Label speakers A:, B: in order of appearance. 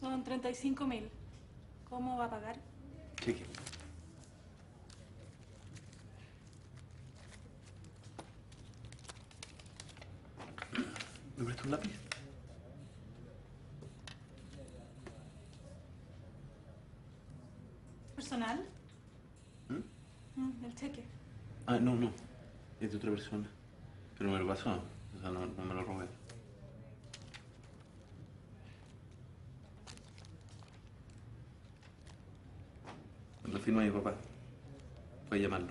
A: Son 35 mil. ¿Cómo va a pagar?
B: Cheque. ¿Me prestas un lápiz?
A: ¿Personal?
B: ¿Mm?
A: Mm, el cheque.
B: Ah, no, no. Es de otra persona. Pero me lo pasó. O sea, no, no me lo firma mi papá. Puedes llamarlo.